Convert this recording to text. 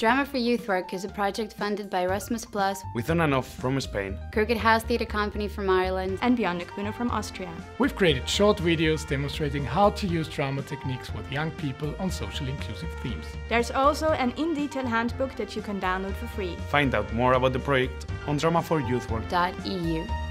Drama for Youth Work is a project funded by Erasmus Plus, with On&Off from Spain, Crooked House Theatre Company from Ireland, and BiondekBühne from Austria. We've created short videos demonstrating how to use drama techniques with young people on socially inclusive themes. There's also an in-detail handbook that you can download for free. Find out more about the project on dramaforyouthwork.eu.